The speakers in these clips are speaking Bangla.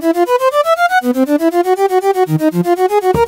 Thank you.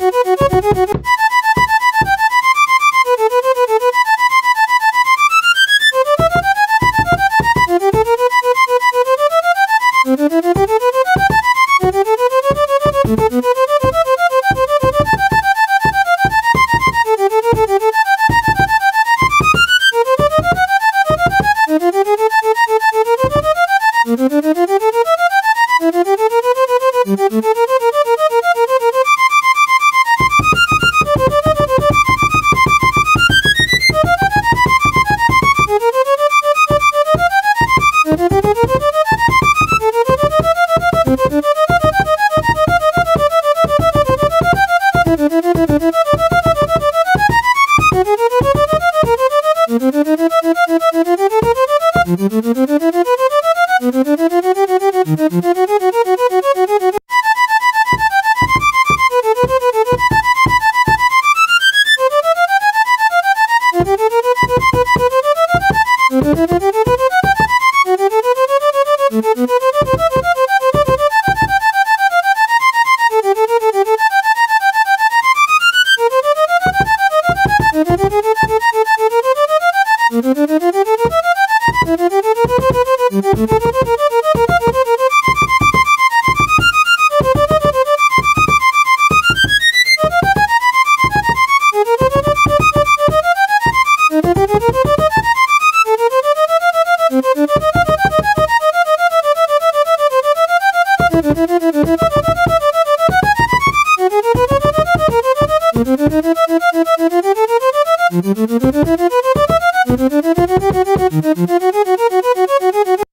¡Dídeo, dídeo, dídeo, dídeo,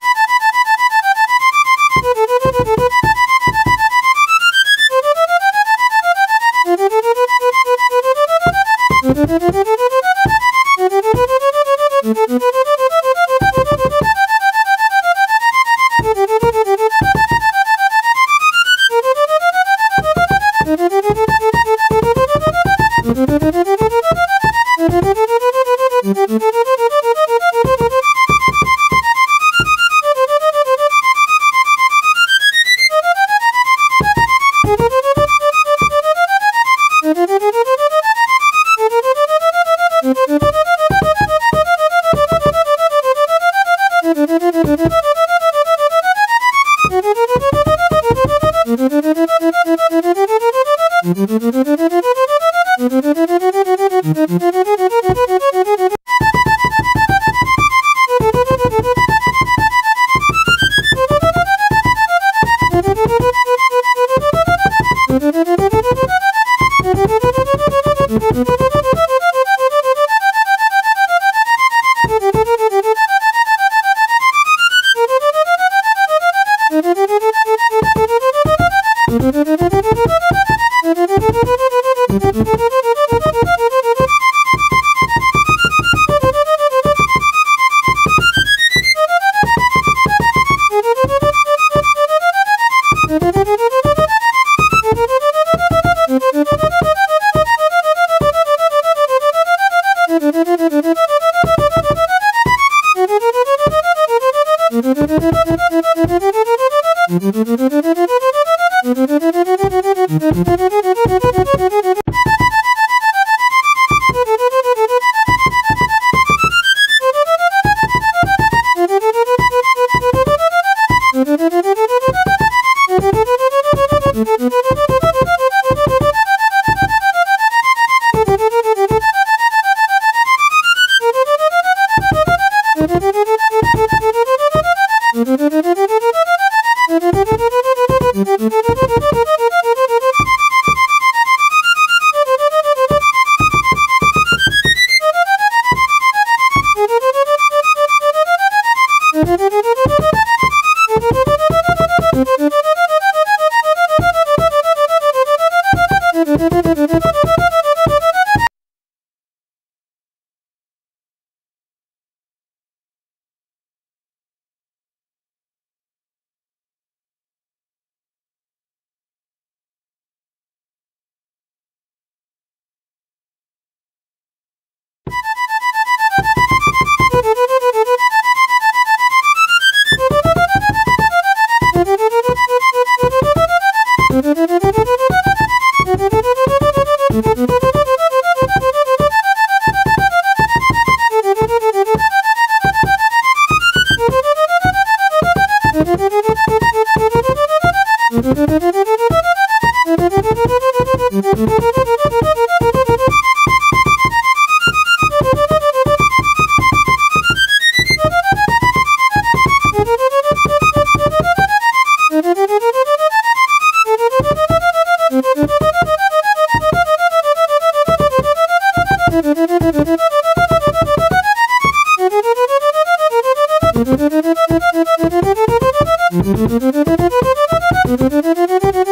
Thank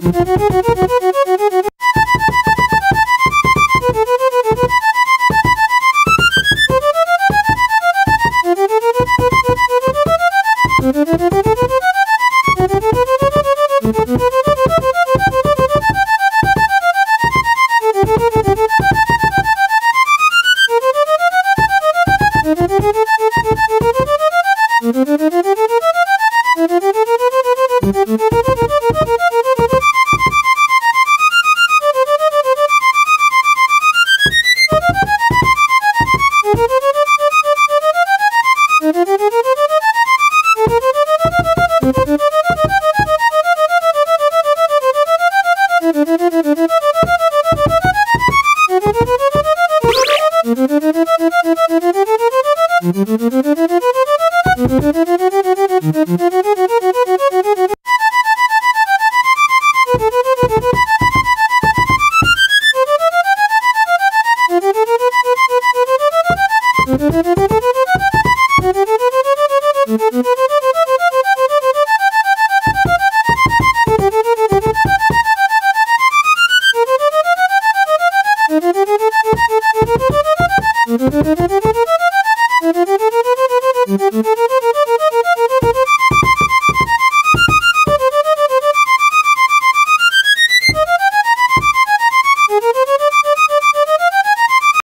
Thank you. Thank you.